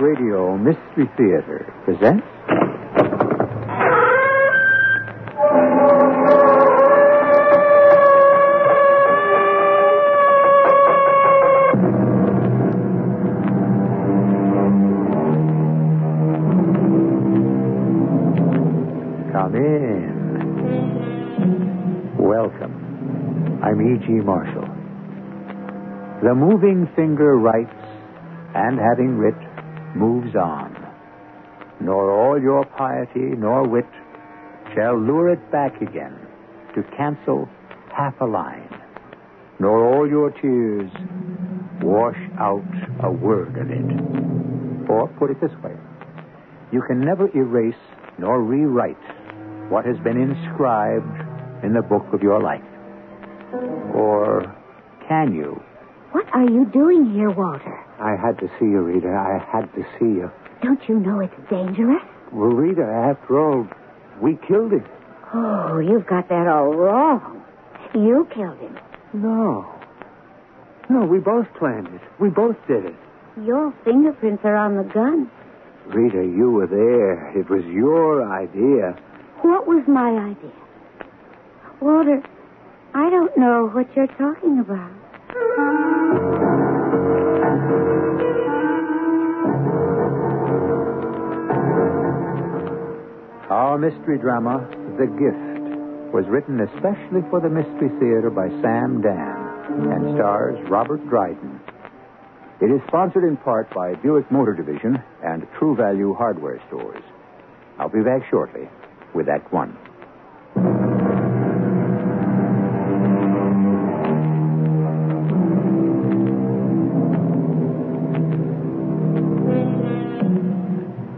Radio Mystery Theater presents. Come in. Welcome. I'm E.G. Marshall. The moving finger writes, and having writ, moves on. Nor all your piety nor wit shall lure it back again to cancel half a line. Nor all your tears wash out a word of it. Or put it this way you can never erase nor rewrite what has been inscribed in the book of your life. Or can you? What are you doing here, Walter? I had to see you, Rita. I had to see you. Don't you know it's dangerous? Well, Rita, after all, we killed him. Oh, you've got that all wrong. You killed him. No. No, we both planned it. We both did it. Your fingerprints are on the gun. Rita, you were there. It was your idea. What was my idea? Walter, I don't know what you're talking about. Mystery drama, The Gift, was written especially for the Mystery Theater by Sam Dann and stars Robert Dryden. It is sponsored in part by Buick Motor Division and True Value Hardware Stores. I'll be back shortly with Act One.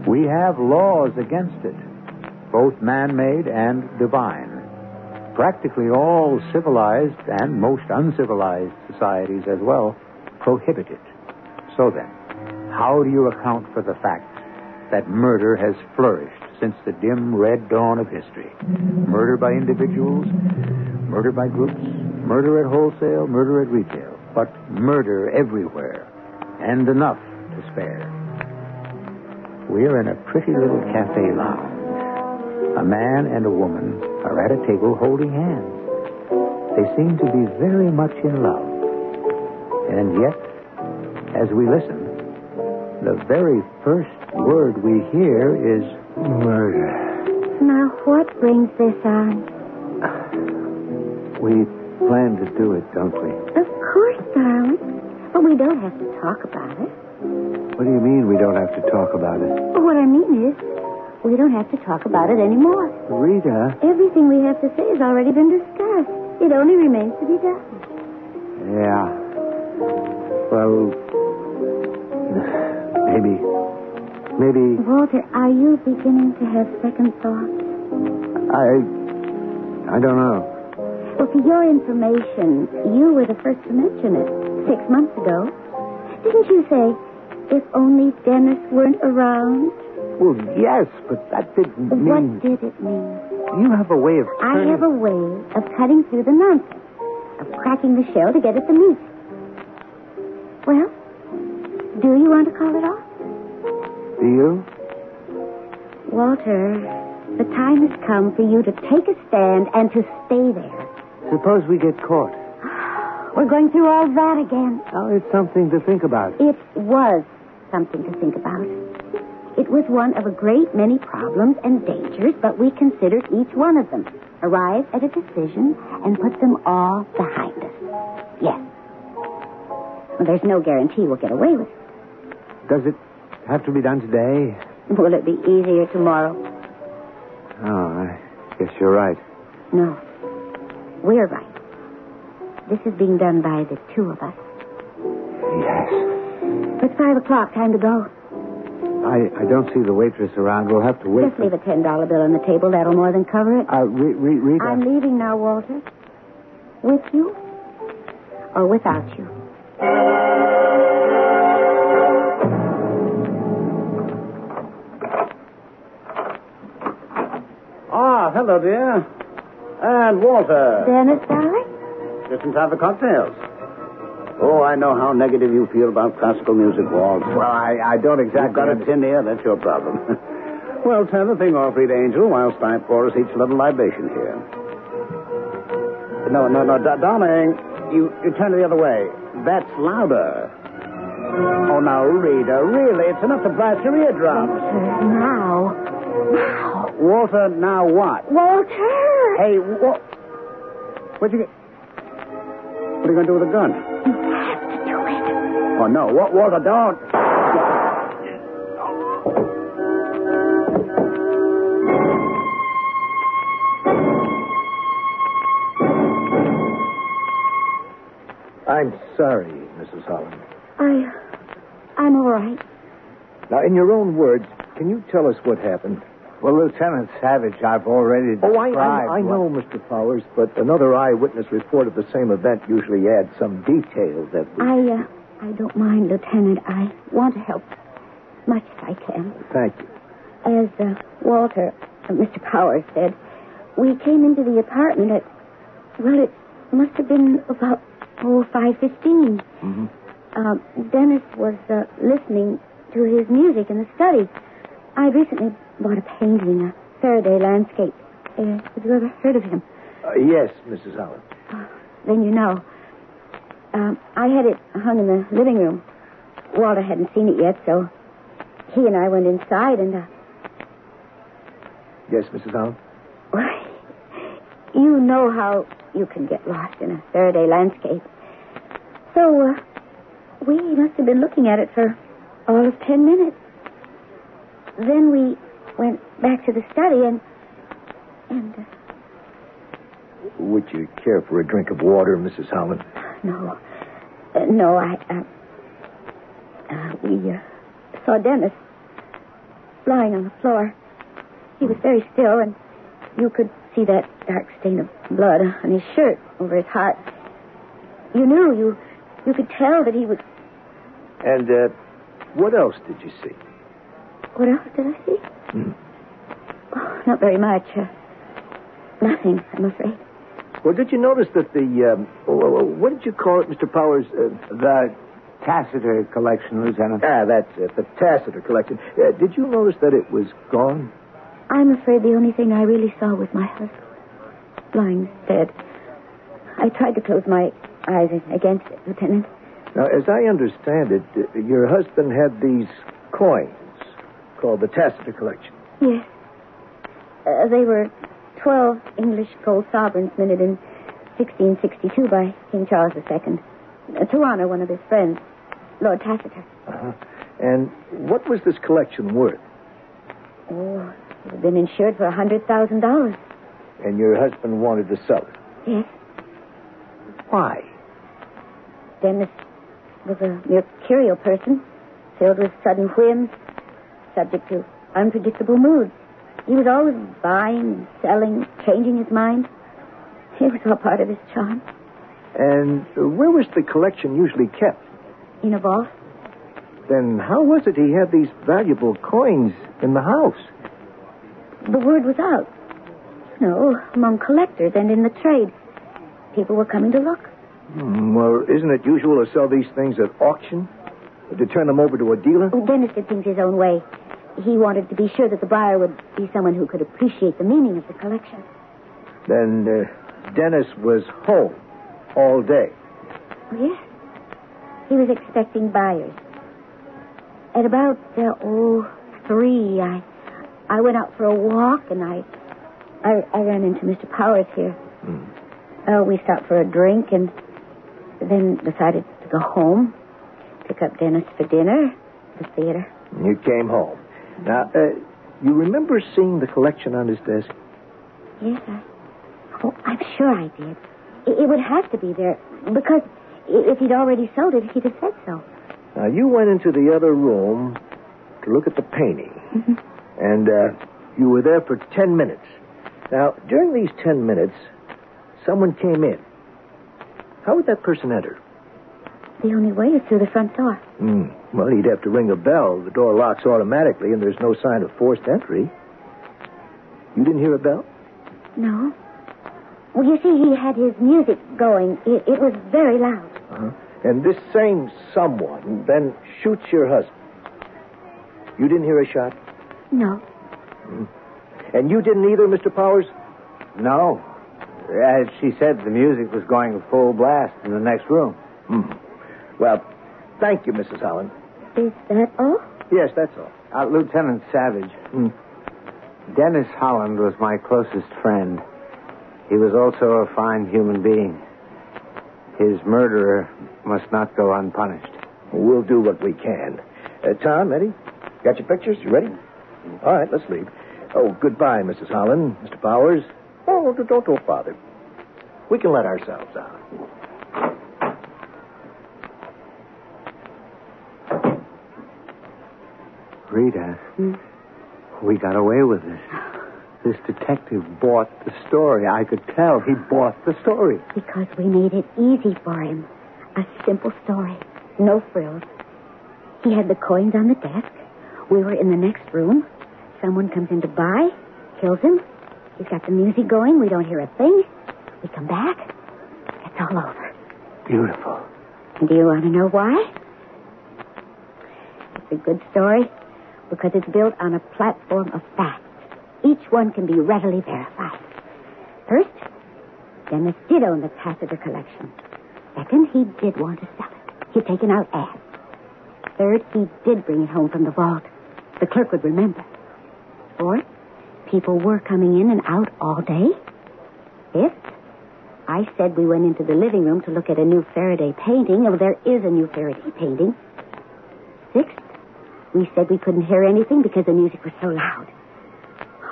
We have laws against it, both man made and divine. Practically all civilized and most uncivilized societies as well prohibit it. So then, how do you account for the fact that murder has flourished since the dim red dawn of history? Murder by individuals, murder by groups, murder at wholesale, murder at retail, but murder everywhere, and enough to spare. We're in a pretty little cafe lounge. A man and a woman are at a table holding hands. They seem to be very much in love. And yet, as we listen, the very first word we hear is murder. Now, what brings this on? We plan to do it, don't we? Of course, darling. But we don't have to talk about it. What do you mean we don't have to talk about it? Well, what I mean is, we don't have to talk about it anymore. Rita? Everything we have to say has already been discussed. It only remains to be done. Yeah. Well, maybe. Maybe. Walter, are you beginning to have second thoughts? I. I don't know. Well, for your information, you were the first to mention it six months ago. Didn't you say, if only Dennis weren't around? Well, yes, but that didn't mean. What did it mean? You have a way of. I have a way of cutting through the nonsense, of cracking the shell to get at the meat. Well, do you want to call it off? Do you? Walter, the time has come for you to take a stand and to stay there. Suppose we get caught. We're going through all that again. Oh, it's something to think about. It was something to think about. It was one of a great many problems and dangers, but we considered each one of them, arrived at a decision, and put them all behind us. Yes. Well, there's no guarantee we'll get away with it. Does it have to be done today? Will it be easier tomorrow? Oh, I guess you're right. No. We're right. This is being done by the two of us. Yes. It's five o'clock. Time to go. I, I don't see the waitress around. We'll have to wait. Just leave a ten dollar bill on the table. That'll more than cover it. Uh, Re- Re- Rita. I'm leaving now, Walter. With you or without you. Ah, hello, dear. And Walter. Dennis, darling? Just in time for cocktails. Oh, I know how negative you feel about classical music, Walt. Well, I, I don't You've exactly. got a tin ear, that's your problem. well, turn the thing off, Reed Angel, whilst I pour us each a little libation here. No, no, no, da- darling, you, you turn it the other way. That's louder. Oh, now, Rita, uh, really, it's enough to blast your eardrums. Now. Now. Walter, now what? Walter! Hey, what? What'd you get? What are you going to do with the gun? Oh, no. Wa- Walter, don't. I'm sorry, Mrs. Holland. I. I'm all right. Now, in your own words, can you tell us what happened? Well, Lieutenant Savage, I've already Oh, I, described. I, I what- know, Mr. Powers, but another eyewitness report of the same event usually adds some detail that we... I, uh, I don't mind, Lieutenant. I want to help as much as I can. Thank you. As uh, Walter, uh, Mr. Powers said, we came into the apartment at, well, it must have been about, oh, 5.15. Mm-hmm. Um, Dennis was uh, listening to his music in the study. I'd recently bought a painting, a Faraday landscape. Uh, have you ever heard of him? Uh, yes, Mrs. Holland. Then you know. Um, I had it hung in the living room. Walter hadn't seen it yet, so he and I went inside and, uh, Yes, Mrs. Holland? you know how you can get lost in a Faraday landscape. So, uh, we must have been looking at it for all of ten minutes. Then we went back to the study and, and, uh, Would you care for a drink of water, Mrs. Holland? No. Uh, no, I. Uh, uh, we uh, saw Dennis lying on the floor. He was very still, and you could see that dark stain of blood on his shirt over his heart. You knew, you you could tell that he was. And, uh, what else did you see? What else did I see? Hmm. Oh, not very much. Uh, nothing, I'm afraid. Well, did you notice that the, um, oh, oh, oh, what did you call it, Mr. Powers? Uh, The Tacitus collection, Lieutenant. ah, that's it, the Tacitus collection. Uh, did you notice that it was gone? I'm afraid the only thing I really saw was my husband lying dead. I tried to close my eyes against it, Lieutenant. Now, as I understand it, uh, your husband had these coins called the Tacitus collection. Yes. Uh, they were 12 English gold sovereigns minted in 1662 by King Charles II uh, to honor one of his friends, Lord Tacitus. Uh-huh. And what was this collection worth? Oh, it had been insured for a $100,000. And your husband wanted to sell it. Yes. Why? Dennis was a mercurial person, filled with sudden whims, subject to unpredictable moods. He was always buying and selling, changing his mind. It was all part of his charm. And where was the collection usually kept? In a vault, Then how was it he had these valuable coins in the house? the word was out. No, among collectors and in the trade. People were coming to look. Hmm, well, isn't it usual to sell these things at auction? To turn them over to a dealer? Oh, Dennis did things his own way. He wanted to be sure that the buyer would be someone who could appreciate the meaning of the collection. Then uh, Dennis was home all day. Oh, yes. He was expecting buyers. At about, uh, oh, three, I, I went out for a walk and I, I, I ran into Mr. Powers here. Hmm. Uh, we stopped for a drink and then decided to go home, pick up Dennis for dinner, the theater. You came home. Now, uh, you remember seeing the collection on his desk? Yes, I, oh, I'm sure I did. It, it would have to be there because if he'd already sold it, he'd have said so. Now, you went into the other room to look at the painting, Mhm. and uh, you were there for ten minutes. Now, during these ten minutes, someone came in. How would that person enter? The only way is through the front door. Hmm. Well, he'd have to ring a bell. The door locks automatically, and there's no sign of forced entry. You didn't hear a bell? No. Well, you see, he had his music going. It, it was very loud. Uh-huh. And this same someone then shoots your husband. You didn't hear a shot? No. And you didn't either, Mr. Powers? No. As she said, the music was going full blast in the next room. Hmm. Well, thank you, Mrs. Holland. Is that all? Yes, that's all. Uh, Lieutenant Savage. Hmm. Dennis Holland was my closest friend. He was also a fine human being. His murderer must not go unpunished. We'll do what we can. Uh, Tom, Eddie, got your pictures? You ready? All right, let's leave. Oh, goodbye, Mrs. Holland, Mr. Powers. Oh, don't, don't, don't bother. We can let ourselves out. Rita, hmm? we got away with this. This detective bought the story. I could tell he bought the story. Because we made it easy for him. A simple story. No frills. He had the coins on the desk. We were in the next room. Someone comes in to buy, kills him. He's got the music going. We don't hear a thing. We come back. It's all over. Beautiful. And do you want to know why? It's a good story because it's built on a platform of facts. Each one can be readily verified. First, Dennis did own the Tacitus collection. Second, he did want to sell it. He'd taken out ads. Third, he did bring it home from the vault. The clerk would remember. Fourth, people were coming in and out all day. Fifth, I said we went into the living room to look at a new Faraday painting. Oh, there is a new Faraday painting. Sixth, we said we couldn't hear anything because the music was so loud.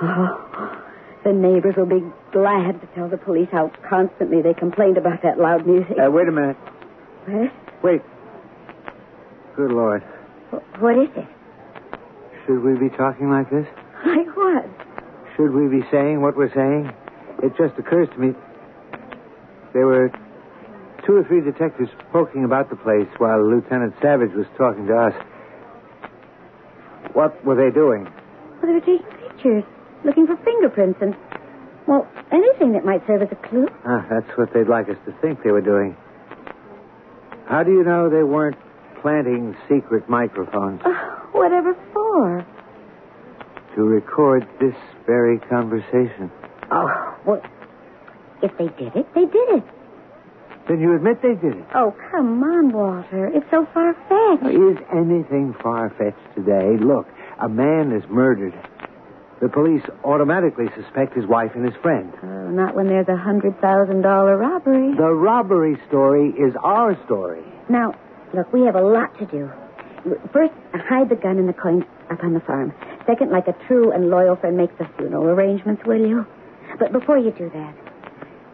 Oh, the neighbors will be glad to tell the police how constantly they complained about that loud music. Uh, wait a minute. What? Wait. Good Lord. Wh- What is it? Should we be talking like this? Like what? Should we be saying what we're saying? It just occurs to me. There were two or three detectives poking about the place while Lieutenant Savage was talking to us. What were they doing? Well, they were taking pictures, looking for fingerprints and, well, anything that might serve as a clue. Ah, that's what they'd like us to think they were doing. How do you know they weren't planting secret microphones Oh, whatever for? to record this very conversation? Oh, well, if they did it, they did it. Then you admit they did it. Oh, come on, Walter. It's so far-fetched. Is anything far fetched today? Look, a man is murdered. The police automatically suspect his wife and his friend. Oh, not when there's a $100,000 robbery. The robbery story is our story. Now, look, we have a lot to do. First, hide the gun and the coins up on the farm. Second, like a true and loyal friend, make the funeral arrangements, will you? But before you do that,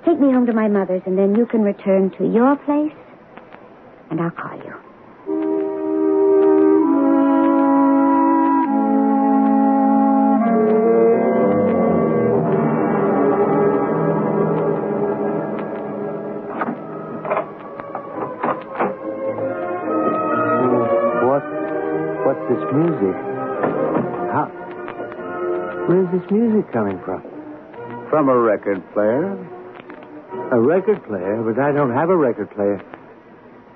take me home to my mother's, and then you can return to your place, and I'll call you. What? What's this music? Where's this music coming from? From a record player. A record player, but I don't have a record player.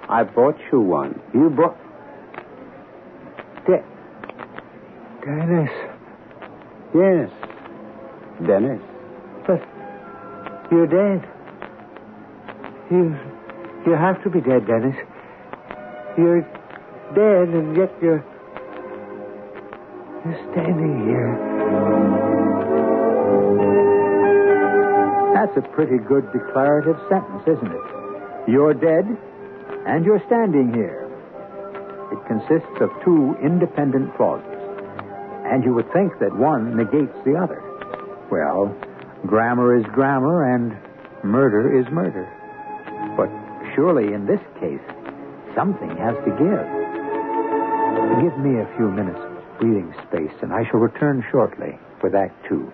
I bought you one. You bought. De- Dennis. Yes. Dennis. But you're dead. You. You have to be dead, Dennis. You're dead, and yet you're. You're standing here. That's a pretty good declarative sentence, isn't it? You're dead, and you're standing here. It consists of two independent clauses. And you would think that one negates the other. Well, grammar is grammar, and murder is murder. But surely in this case, something has to give. Give me a few minutes of breathing space, and I shall return shortly with Act Two.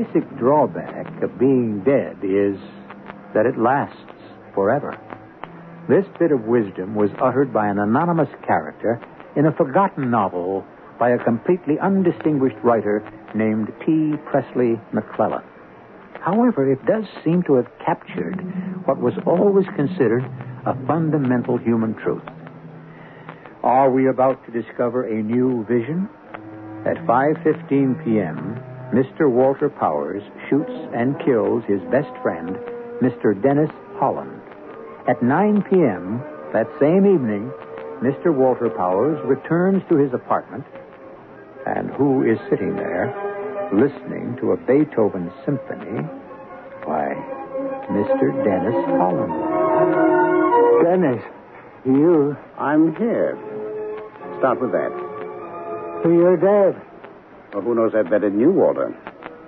Basic drawback of being dead is that it lasts forever. This bit of wisdom was uttered by an anonymous character in a forgotten novel by a completely undistinguished writer named T. Presley McClellan. However, it does seem to have captured what was always considered a fundamental human truth. Are we about to discover a new vision? At 5:15 p.m., Mr. Walter Powers shoots and kills his best friend, Mr. Dennis Holland. At 9 p.m. that same evening, Mr. Walter Powers returns to his apartment, and who is sitting there listening to a Beethoven symphony? Why, Mr. Dennis Holland. Dennis, you. I'm here. Start with that. You're dead. Well, who knows that better than you, Walter?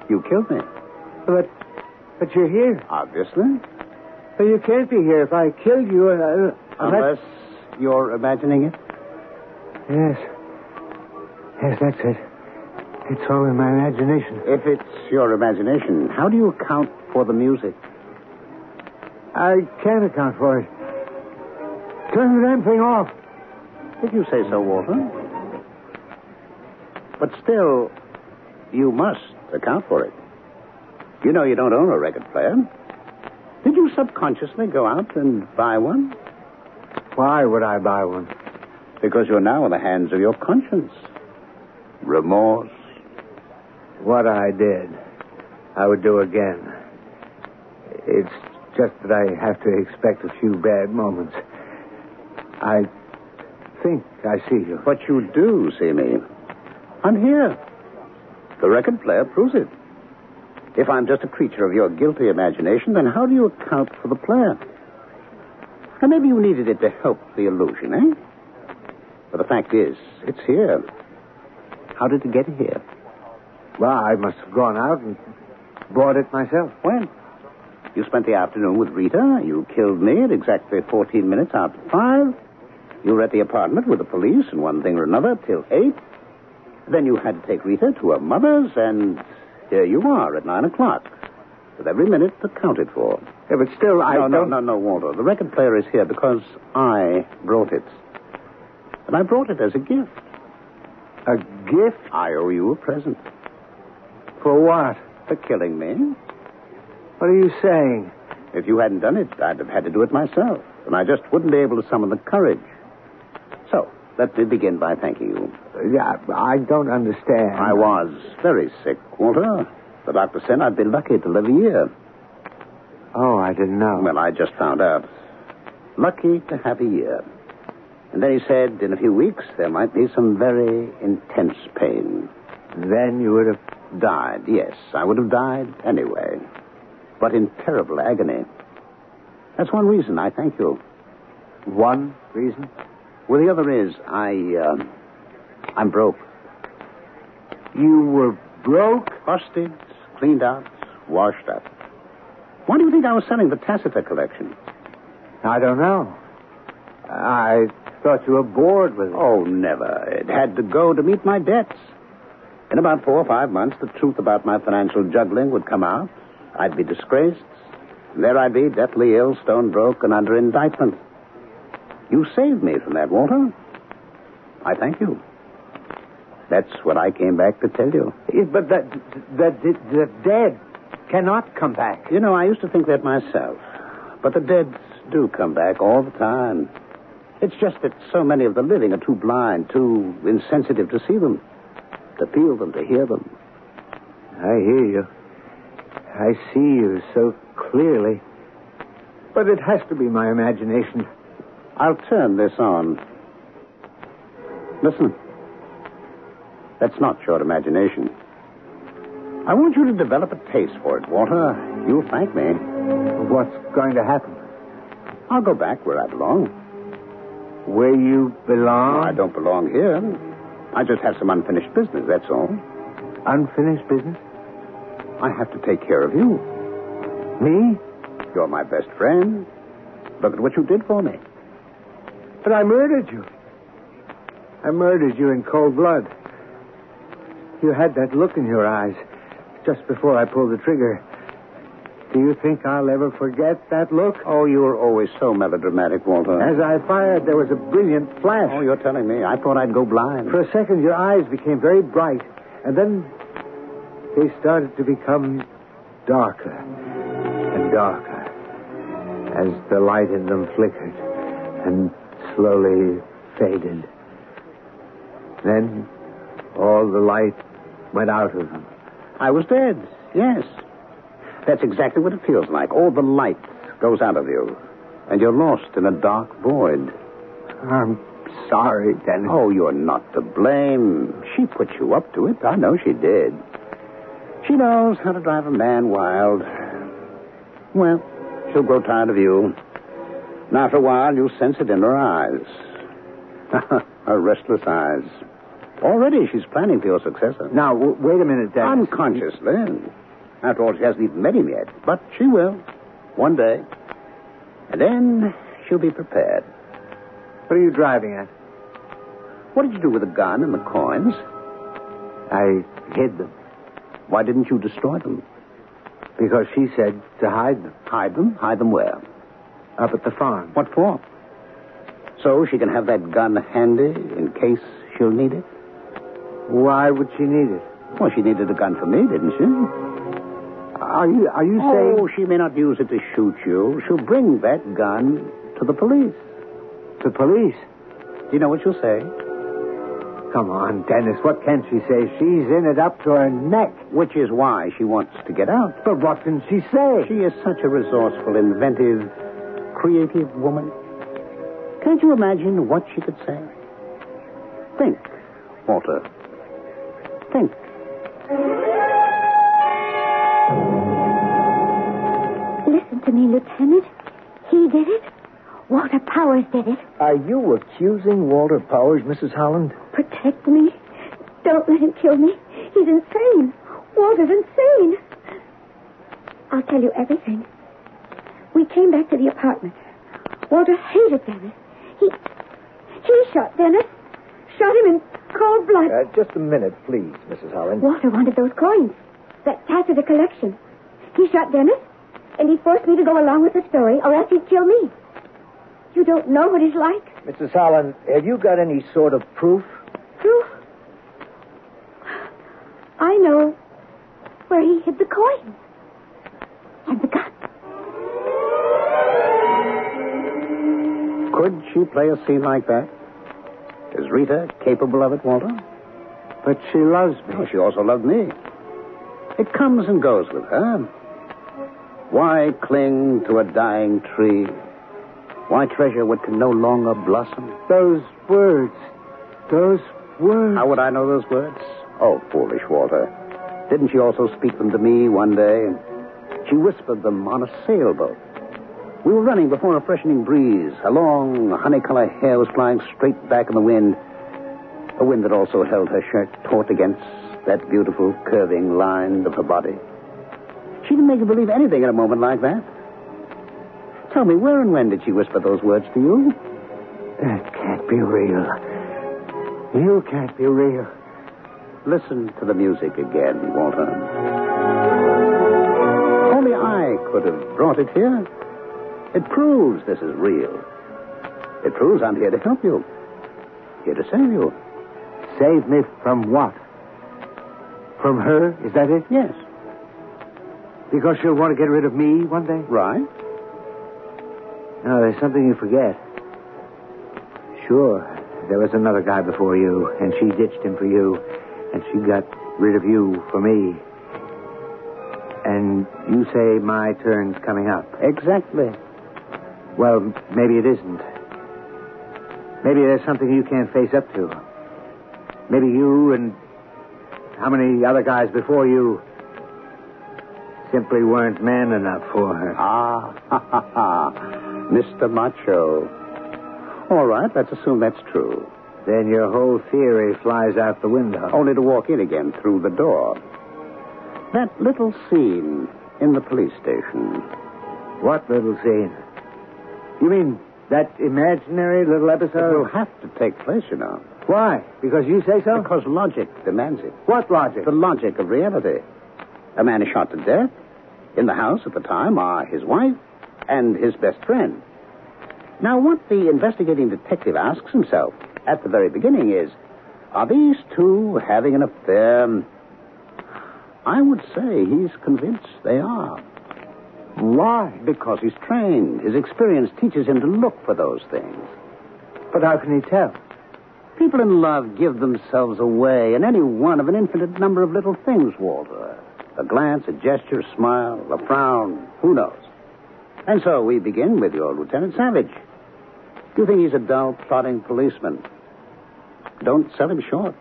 You killed me. But, but you're here. Obviously. But you can't be here. If I killed you, uh, Unless you're imagining it. Yes. Yes, that's it. It's all in my imagination. If it's your imagination, how do you account for the music? I can't account for it. Turn the damn thing off. If you say so, Walter. But still, you must account for it. You know you don't own a record player. Did you subconsciously go out and buy one? Why would I buy one? Because you're now in the hands of your conscience. Remorse. What I did, I would do again. It's just that I have to expect a few bad moments. I think I see you. But you do see me. I'm here. The record player proves it. If I'm just a creature of your guilty imagination, then how do you account for the player? And maybe you needed it to help the illusion, eh? But the fact is, it's here. How did it get here? Well, I must have gone out and bought it myself. When? You spent the afternoon with Rita. You killed me at exactly 14 minutes after 5. You were at the apartment with the police and one thing or another till 8. Then you had to take Rita to her mother's, and here you are at 9 o'clock. With every minute accounted for. Yeah, but still, I no, no, don't... no, no, Walter. The record player is here because I brought it. And I brought it as a gift. A gift? I owe you a present For what? for killing me. What are you saying? If you hadn't done it, I'd have had to do it myself. And I just wouldn't be able to summon the courage. Let me begin by thanking you. Yeah, I don't understand. I was very sick, Walter. The doctor said I'd be lucky to live a year. Oh, I didn't know. Well, I just found out. Lucky to have a year. And then he said in a few weeks there might be some very intense pain. Then you would have... Died, yes. I would have died anyway. But in terrible agony. That's one reason I thank you. One reason? Well, the other is I, uh, I'm broke. You were broke? Busted, cleaned out, washed up. Why do you think I was selling the Tacitus collection? I don't know. I thought you were bored with it. Oh, never. It had to go to meet my debts. In about four or five months, the truth about my financial juggling would come out. I'd be disgraced. And there I'd be, deathly ill, stone broke, and under indictment. You saved me from that, Walter. I thank you. That's what I came back to tell you. But the, the, the, the dead cannot come back. You know, I used to think that myself. But the dead do come back all the time. It's just that so many of the living are too blind, too insensitive to see them, to feel them, to hear them. I hear you. I see you so clearly. But it has to be my imagination. I'll turn this on. Listen. That's not your imagination. I want you to develop a taste for it, Walter. You'll thank me. What's going to happen? I'll go back where I belong. Where you belong? I don't belong here. I just have some unfinished business, that's all. Unfinished business? I have to take care of you. Me? You're my best friend. Look at what you did for me. But I murdered you. I murdered you in cold blood. You had that look in your eyes just before I pulled the trigger. Do you think I'll ever forget that look? Oh, you were always so melodramatic, Walter. As I fired, there was a brilliant flash. Oh, you're telling me. I thought I'd go blind. For a second, your eyes became very bright, and then they started to become darker and darker as the light in them flickered and slowly faded. Then all the light went out of them. I was dead, yes. That's exactly what it feels like. All the light goes out of you, and you're lost in a dark void. I'm sorry, Dennis. Oh, you're not to blame. She put you up to it. I know she did. She knows how to drive a man wild. Well, she'll grow tired of you. And after a while, you'll sense it in her eyes. her restless eyes. Already she's planning for your successor. Now, w- wait a minute, Dennis. Unconsciously. After all, she hasn't even met him yet. But she will. One day. And then she'll be prepared. What are you driving at? What did you do with the gun and the coins? I hid them Why didn't you destroy them? because she said to hide them Hide them? Hide them where? Up at the farm. What for? So she can have that gun handy in case she'll need it? Why would she need it? Well, she needed a gun for me, didn't she? Are you are you Oh, saying she may not use it to shoot you. She'll bring that gun to the police. the police? Do you know what she'll say? Come on, Dennis. What can she say? She's in it up to her neck. Which is why she wants to get out. But what can she say? She is such a resourceful, inventive, creative woman. Can't you imagine what she could say? Think, Walter. Think. Listen to me, Lieutenant. He did it. Walter Powers did it. Are you accusing Walter Powers, Mrs. Holland? Protect me. Don't let him kill me. He's insane. Walter's insane. I'll tell you everything. We came back to the apartment. Walter hated Dennis. He he shot Dennis. Shot him in cold blood. Uh, just a minute, please, Mrs. Holland. Walter wanted those coins. That Tacitus collection. He shot Dennis, and he forced me to go along with the story, or else he'd kill me. You don't know what he's like. Mrs. Holland, have you got any sort of proof? Proof? I know where he hid the coins. And the gun. Could she play a scene like that? Is Rita capable of it, Walter? But she loves me. Oh, she also loved me. It comes and goes with her. Why cling to a dying tree? Why treasure what can no longer blossom? Those words. Those words. How would I know those words? Oh, foolish Walter. Didn't she also speak them to me one day? She whispered them on a sailboat. We were running before a freshening breeze. Her long, honey-colored hair was flying straight back in the wind. A wind that also held her shirt taut against that beautiful curving line of her body. She can make you believe anything in a moment like that. Tell me, where and when did she whisper those words to you? That can't be real. You can't be real. Listen to the music again, Walter. Only I could have brought it here. It proves this is real. It proves I'm here to help you. Here to save you. Save me from what? From her? Is that it? Yes. Because she'll want to get rid of me one day? Right? No, there's something you forget. Sure, there was another guy before you, and she ditched him for you, and she got rid of you for me. And you say my turn's coming up. Exactly. Well, maybe it isn't. Maybe there's something you can't face up to. Maybe you and how many other guys before you simply weren't man enough for her. Ah, ha, ha, ha. Mr. Macho. All right, let's assume that's true. Then your whole theory flies out the window. Only to walk in again through the door. That little scene in the police station. What little scene? You mean that imaginary little episode? It will have to take place, you know. Why? Because you say so? Because logic demands it. What logic? The logic of reality. A man is shot to death. In the house at the time are his wife and his best friend. Now, what the investigating detective asks himself at the very beginning is are these two having an affair? I would say he's convinced they are. Why? Because he's trained. His experience teaches him to look for those things. But how can he tell? People in love give themselves away in any one of an infinite number of little things, Walter. A glance, a gesture, a smile, a frown, who knows? And so we begin with your Lieutenant Savage. You think he's a dull, plodding policeman? Don't sell him short.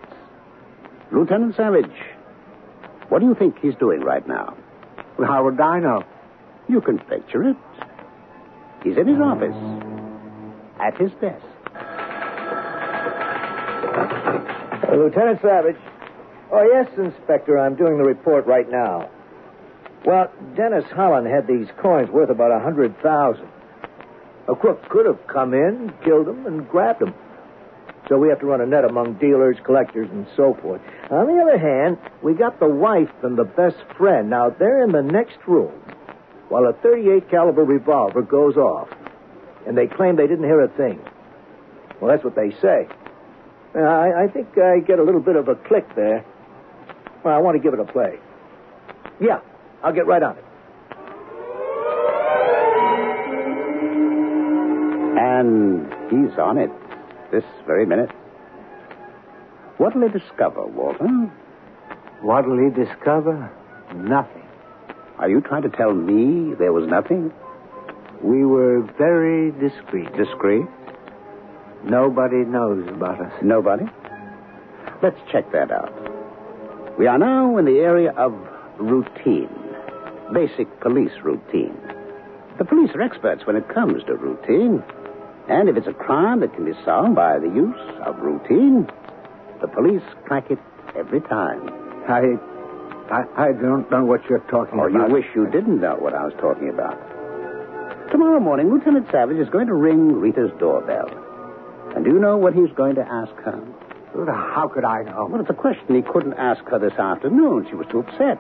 Lieutenant Savage, what do you think he's doing right now? Well, how would I know? You can picture it. He's in his office, at his desk. Uh, Lieutenant Savage. Oh, yes, Inspector. I'm doing the report right now. Well, Dennis Holland had these coins worth about a hundred thousand. A crook could have come in, killed them, and grabbed them. So we have to run a net among dealers, collectors, and so forth. On the other hand, we got the wife and the best friend. Now they're in the next room, while a 38 caliber revolver goes off, and they claim they didn't hear a thing. Well, that's what they say. Uh, I, I think I get a little bit of a click there. Well, I want to give it a play. Yeah, I'll get right on it. And he's on it this very minute. What'll he discover, Walter? What'll he discover? Nothing. Are you trying to tell me there was nothing? We were very discreet. Discreet? Nobody knows about us. Nobody? Let's check that out. We are now in the area of routine, basic police routine. The police are experts when it comes to routine. And if it's a crime that can be solved by the use of routine, the police crack it every time. I, I, I don't know what you're talking Or about. you wish you didn't know what I was talking about. Tomorrow morning, Lieutenant Savage is going to ring Rita's doorbell. And do you know what he's going to ask her? How could I know? Well, it's a question he couldn't ask her this afternoon. She was too upset.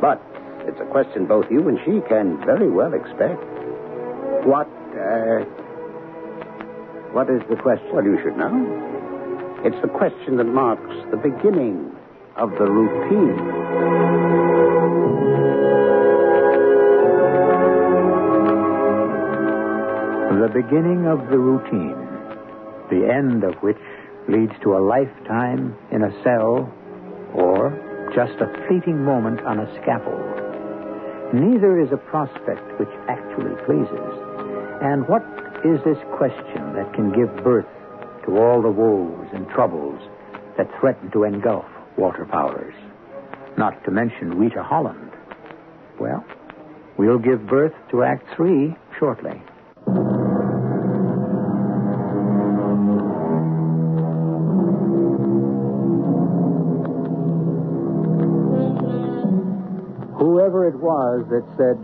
But it's a question both you and she can very well expect. What, uh, what is the question? Well, you should know. It's the question that marks the beginning of the routine. The beginning of the routine, the end of which leads to a lifetime in a cell or just a fleeting moment on a scaffold. Neither is a prospect which actually pleases. And what is this question that can give birth to all the woes and troubles that threaten to engulf Walter Powers? Not to mention Rita Holland. Well, we'll give birth to Act Three shortly. Whoever it was that said,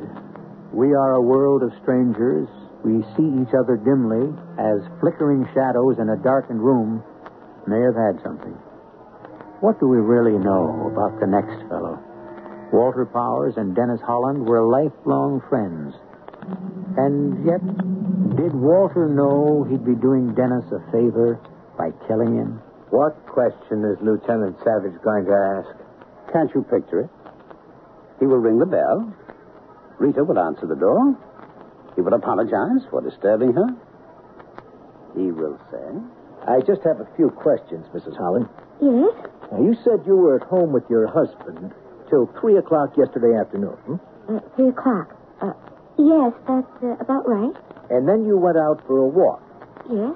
We are a world of strangers, we see each other dimly as flickering shadows in a darkened room, may have had something. What do we really know about the next fellow? Walter Powers and Dennis Holland were lifelong friends. And yet, did Walter know he'd be doing Dennis a favor by killing him? What question is Lieutenant Savage going to ask? Can't you picture it? He will ring the bell. Rita will answer the door. He will apologize for disturbing her. He will say, I just have a few questions, Mrs. Holland. Yes? Now, you said you were at home with your husband till 3 o'clock yesterday afternoon. Hmm? Uh, three o'clock. Uh, yes, that's uh, about right. And then you went out for a walk. Yes?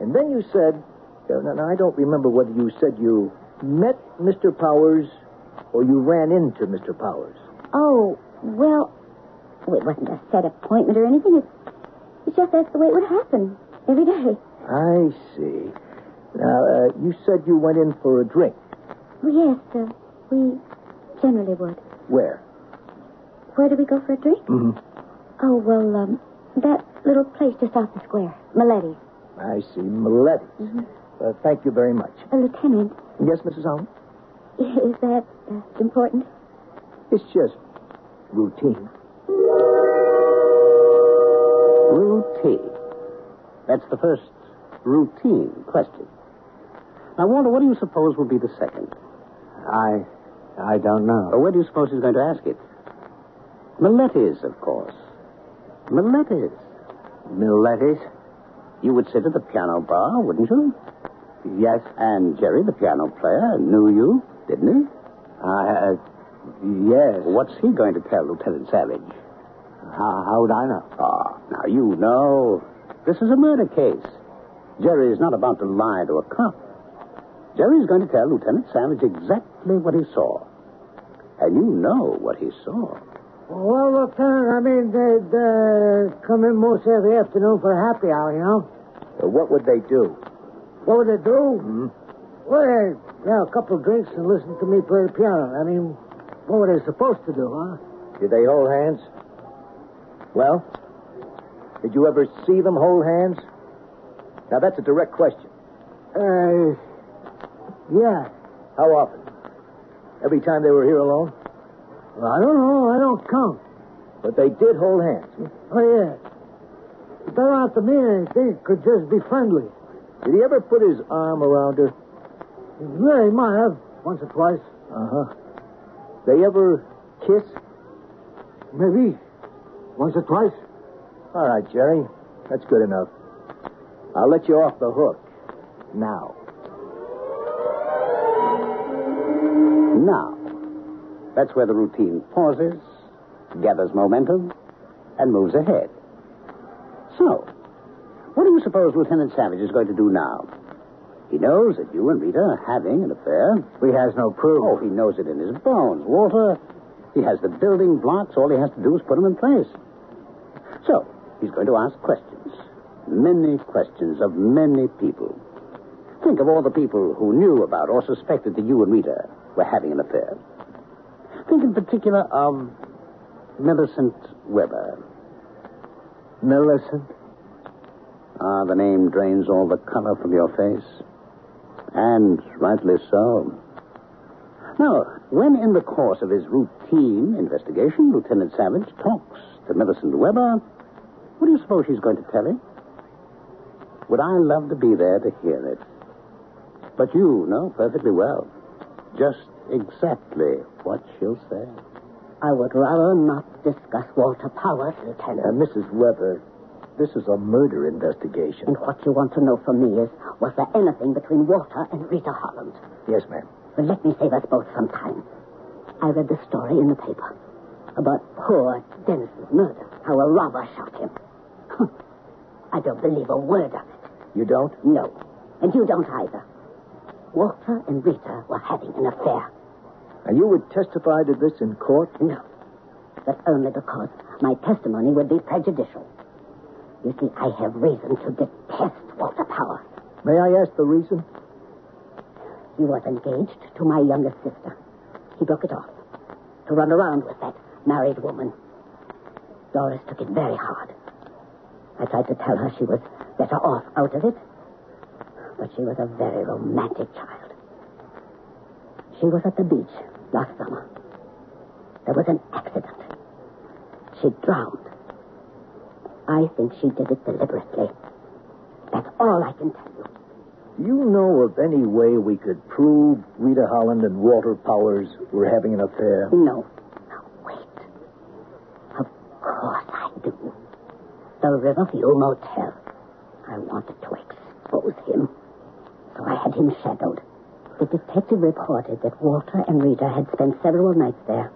And then you said, uh, now, now, I don't remember whether you said you met Mr. Powers or you ran into Mr. Powers. Oh, well, well, it wasn't a set appointment or anything. It's, it's just that's the way it would happen every day. I see. Now, uh, you said you went in for a drink. Oh, yes, uh, we generally would. Where? Where do we go for a drink? Mm-hmm. Oh, well, um, that little place just off the square. Miletti's. I see. Miletti's. Mm-hmm. Uh, thank you very much. Uh, Lieutenant, Yes, Mrs. Holland? is that uh, important? It's just routine. Routine. That's the first routine question. Now, Walter, what do you suppose will be the second? I. I don't know. Or where do you suppose he's going to ask it? Miletti's, of course. Miletti's. Miletti's? You would sit at the piano bar, wouldn't you? Yes. And Jerry, the piano player, knew you, didn't he? I. Uh, yes. What's he going to tell Lieutenant Savage? How, how would I know? Ah, now you know. This is a murder case. Jerry is not about to lie to a cop. Jerry's going to tell Lieutenant Savage exactly what he saw. And you know what he saw. Well, Lieutenant, I mean, they'd uh, come in most every afternoon for a happy hour, you know? Uh, what would they do? What would they do? Hmm? Well, they'd have a couple of drinks and listen to me play the piano. I mean, what were they supposed to do, huh? Did they hold hands? Well, did you ever see them hold hands? Now, that's a direct question. Uh, yeah. How often? Every time they were here alone? Well, I don't know. I don't count. But they did hold hands. hmm? Oh, yeah. It don't have to mean anything. It could just be friendly. Did he ever put his arm around her? Yeah, he might have. Once or twice. Uh huh. They ever kiss? Maybe. Once or twice. All right, Jerry. That's good enough. I'll let you off the hook. Now. Now, that's where the routine pauses, gathers momentum, and moves ahead. So, what do you suppose Lieutenant Savage is going to do now? He knows that you and Rita are having an affair. He has no proof. Oh, he knows it in his bones. Walter, he has the building blocks. All he has to do is put them in place. So, he's going to ask questions. Many questions of many people. Think of all the people who knew about or suspected that you and Rita were having an affair. Think in particular of Millicent Weber. Millicent? Ah, the name drains all the color from your face. And rightly so. Now, when in the course of his routine investigation, Lieutenant Savage talks to Millicent Weber, what do you suppose she's going to tell him? Would I love to be there to hear it? But you know perfectly well just exactly what she'll say. I would rather not discuss Walter Powers, Lieutenant. Uh, Mrs. Weber, this is a murder investigation. And what you want to know from me is, was there anything between Walter and Rita Holland? Yes, ma'am. Well, let me save us both some time. I read the story in the paper about poor Dennison's murder, how a robber shot him. I don't believe a word of it. You don't? No. And you don't either. Walter and Rita were having an affair. And you would testify to this in court? No. But only because my testimony would be prejudicial. You see, I have reason to detest Walter Powers. May I ask the reason? He was engaged to my youngest sister. He broke it off to run around with that married woman. Doris took it very hard. I tried to tell her she was better off out of it, but she was a very romantic child. She was at the beach last summer. There was an accident. She drowned. I think she did it deliberately. That's all I can tell you. Do you know of any way we could prove Rita Holland and Walter Powers were having an affair? No. Now, wait. Of course I do. The Riverview Motel. I wanted to expose him. So I him shadowed. The detective reported that Walter and Rita had spent several nights there.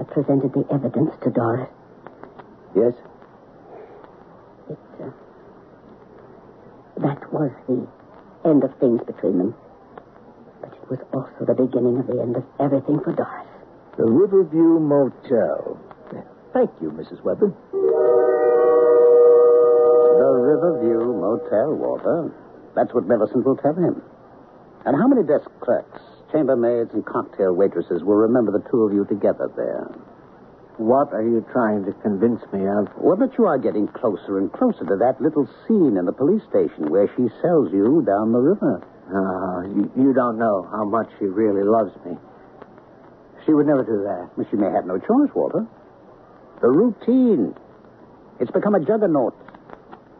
I presented the evidence to Doris. Yes? It, uh, that was the end of things between them. But it was also the beginning of the end of everything for Doris. The Riverview Motel. Thank you, Mrs. Weber. The Riverview Motel, Walter. That's what Millicent will tell him. And how many desk clerks, chambermaids, and cocktail waitresses will remember the two of you together there? What are you trying to convince me of? Well, that you are getting closer and closer to that little scene in the police station where she sells you down the river. Ah, you, you don't know how much she really loves me. She would never do that. Well, she may have no choice, Walter. The routine. It's become a juggernaut.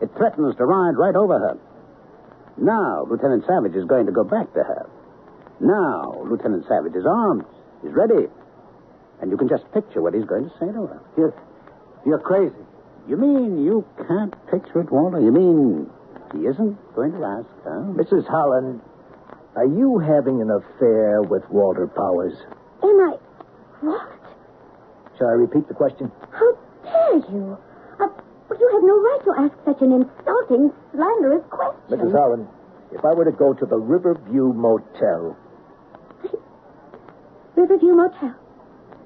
It threatens to ride right over her. Now, Lieutenant Savage is going to go back to her. Now, Lieutenant Savage is armed. He's ready. And you can just picture what he's going to say to her. You're, you're crazy. You mean you can't picture it, Walter? You mean he isn't going to ask her? Mrs. Holland, are you having an affair with Walter Powers? Am I. What? Shall I repeat the question? How dare you? You have no right to ask such an insulting, slanderous question. Mrs. Holland, if I were to go to the Riverview Motel, Riverview Motel.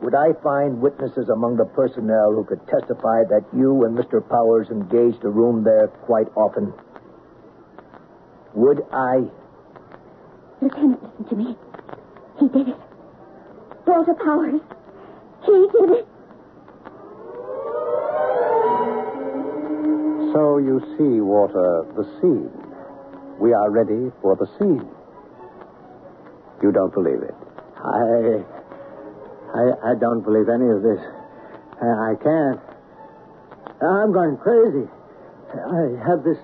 would I find witnesses among the personnel who could testify that you and Mr. Powers engaged a room there quite often? Would I? Lieutenant, listen to me. He did it. Walter Powers. He did it. So you see, Walter, the scene. We are ready for the scene. You don't believe it. I, I, I don't believe any of this. I, I can't. I'm going crazy. I have this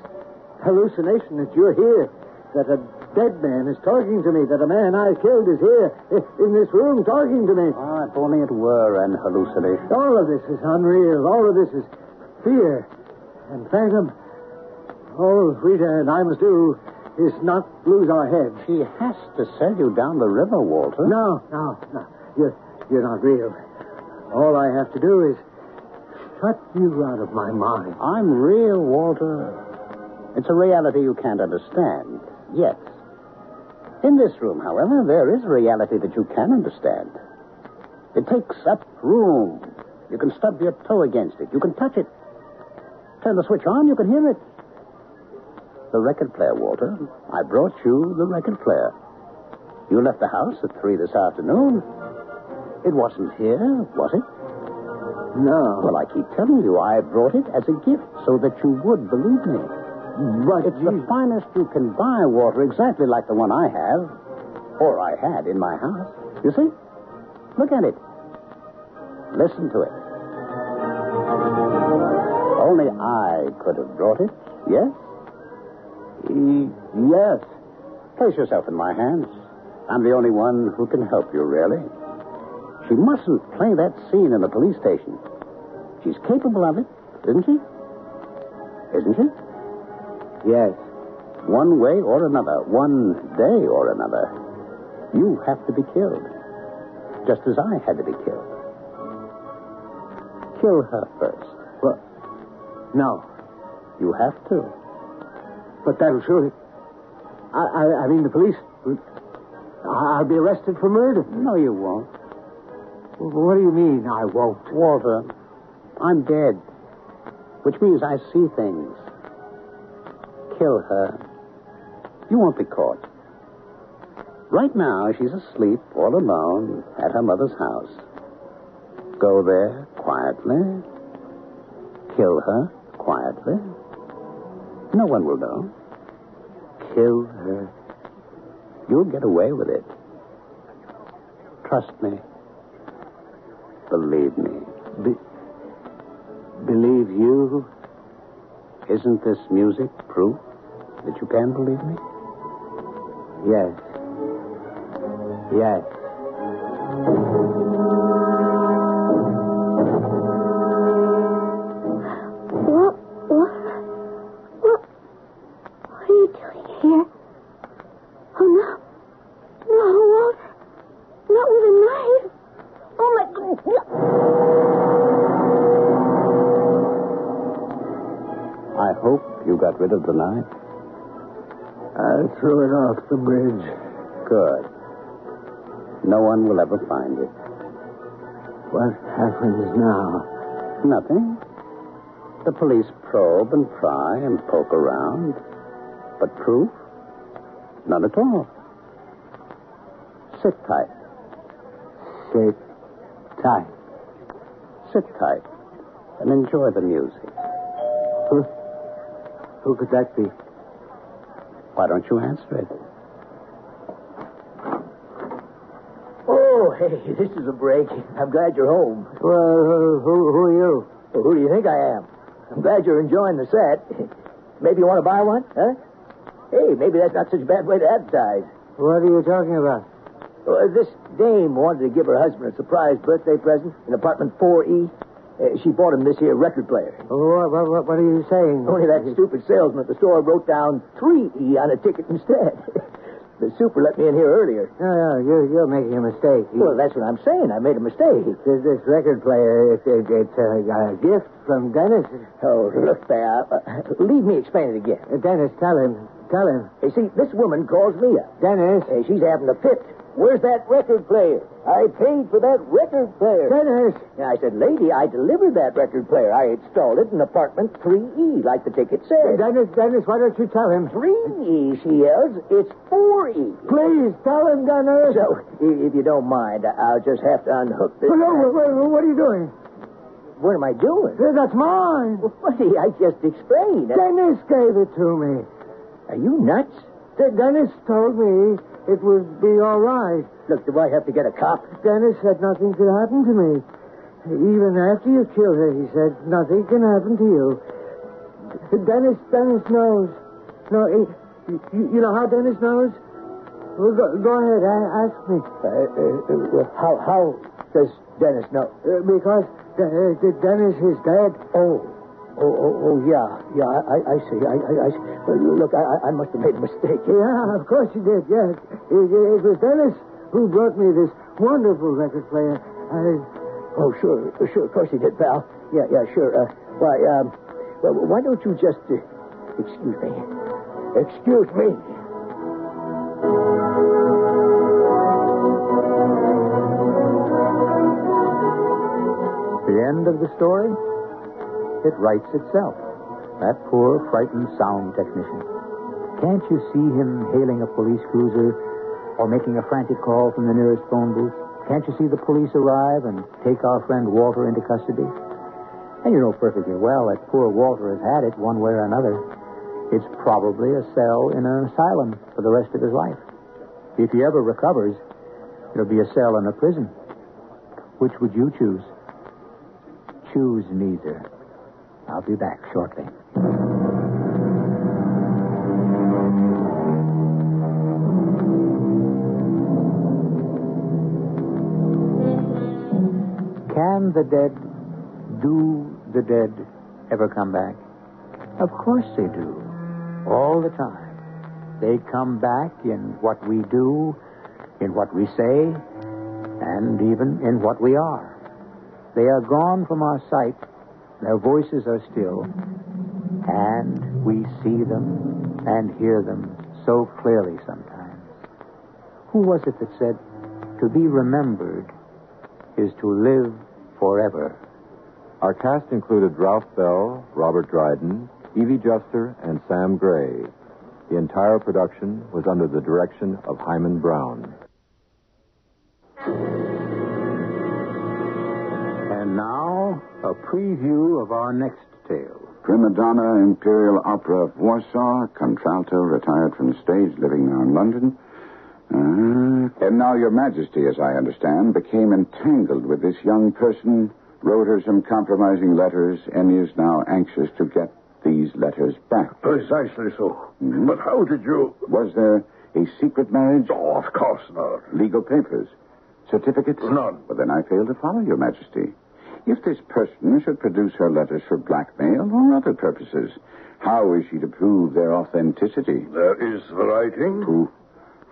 hallucination that you're here, that a dead man is talking to me, that a man I killed is here in this room talking to me. Ah, if only it were an hallucination. All of this is unreal. All of this is fear and phantom. All Rita and I must do is not lose our heads. She has to send you down the river, Walter. No, no, no. You're, you're not real. All I have to do is shut you out of my mind. I'm real, Walter. It's a reality you can't understand. Yes. In this room, however, there is a reality that you can understand. It takes up room. You can stub your toe against it. You can touch it. Turn the switch on, you can hear it. The record player, Walter. I brought you the record player. You left the house at three this afternoon. It wasn't here, was it? No. Well, I keep telling you, I brought it as a gift so that you would believe me. but It's the finest you can buy, Walter, exactly like the one I have, or I had in my house. You see? Look at it. Listen to it. Only I could have brought it, yes? Y- yes. Place yourself in my hands. I'm the only one who can help you, really. She mustn't play that scene in the police station. She's capable of it, isn't she? Isn't she? Yes. One way or another, one day or another, you have to be killed. Just as I had to be killed. Kill her first. Well, no. You have to. But that'll surely. I, I, I mean, the police. I'll be arrested for murder. No, you won't. What do you mean, I won't? Walter, I'm dead. Which means I see things. Kill her. You won't be caught. Right now, she's asleep, all alone, at her mother's house. Go there quietly. Kill her quietly. No one will know. Kill her. You'll get away with it. Trust me. Believe me. Be- believe you? Isn't this music proof that you can believe me? Yes. Yes. Nothing. The police probe and pry and poke around. But proof? None at all. Sit tight. Sit tight. Sit tight. And enjoy the music. Who, who could that be? Why don't you answer it? Oh, hey, this is a break. I'm glad you're home. Well, who, who are you? Well, who do you think I am? I'm glad you're enjoying the set. Maybe you want to buy one, huh? Hey, maybe that's not such a bad way to advertise. What are you talking about? Uh, this dame wanted to give her husband a surprise birthday present in apartment 4E. Uh, she bought him this here record player. What, what, what are you saying? Only that stupid salesman at the store wrote down 3E on a ticket instead. the super let me in here earlier. No, no, you're, you're making a mistake. You- Well, that's what I'm saying. I made a mistake. This, this record player, it, it, it's a, a gift from Dennis. Oh, look there. Uh, leave me explain it again. Dennis, tell him. Tell him. You see, this woman calls me up. Dennis. Uh, she's having a fit. Where's that record player? I paid for that record player. Dennis. And I said, lady, I delivered that record player. I installed it in apartment 3E, like the ticket said. Dennis, Dennis, why don't you tell him? 3E, she yells. It's 4E. Please, tell him, Dennis. So, if you don't mind, I'll just have to unhook this. Well, no, wait, wait, what are you doing? What am I doing? That's mine. Well, buddy, I just explained. Dennis gave it to me. Are you nuts? Dennis told me it would be all right. Look, do I have to get a cop? Dennis said nothing could happen to me. Even after you killed her, he said nothing can happen to you. Dennis, Dennis knows. No, he, you, you know how Dennis knows? Well, go, go ahead, ask me. Uh, uh, uh, how, how does Dennis know? Uh, because De- uh, Dennis is dead. Oh. Oh, oh, oh, yeah, yeah, I, I- I see, I, I, I see. Well, look, I, I- I must have made a mistake. Yeah, of course you did, yes. It, it was Dennis who brought me this wonderful record player. I, Oh, sure, sure, of course he did, pal. Yeah, yeah, sure. Uh, why, um, well, why don't you just, uh, excuse me. Excuse me. The end of the story? It writes itself. That poor, frightened sound technician. Can't you see him hailing a police cruiser or making a frantic call from the nearest phone booth? Can't you see the police arrive and take our friend Walter into custody? And you know perfectly well that poor Walter has had it one way or another. It's probably a cell in an asylum for the rest of his life. If he ever recovers, it'll be a cell in a prison. Which would you choose? Choose neither. I'll be back shortly. Can the dead, do the dead ever come back? Of course they do. All the time. They come back in what we do, in what we say, and even in what we are. They are gone from our sight. Their voices are still. And we see them and hear them so clearly sometimes. Who was it that said, to be remembered is to live forever? Our cast included Ralph Bell, Robert Dryden, Evie Juster, and Sam Gray. The entire production was under the direction of Himan Brown. And now, a preview of our next tale. Prima donna Imperial Opera of Warsaw, contralto, retired from the stage, living now in London. Uh, and now Your Majesty, as I understand, became entangled with this young person, wrote her some compromising letters, and is now anxious to get these letters back. Precisely so. Mhm. But how did you. Was there a secret marriage? Oh, of course not. Legal papers? Certificates? None. Well, then I fail to follow, Your Majesty. If this person should produce her letters for blackmail or other purposes, how is she to prove their authenticity? There is the writing, Proof.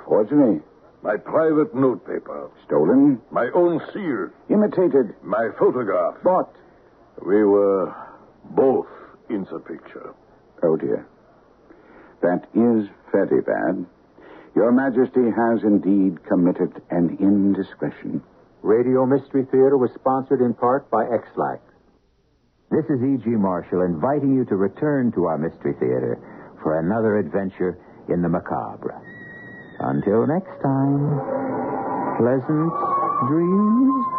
Forgery. my private notepaper, Stolen. my own seal, Imitated. my photograph. Bought. We were both in the picture. Oh, dear. That is very bad. Your Majesty has indeed committed an indiscretion. Radio Mystery Theater was sponsored in part by Ex-Lax. This is E.G. Marshall inviting you to return to our Mystery Theater for another adventure in the macabre. Until next time, pleasant dreams.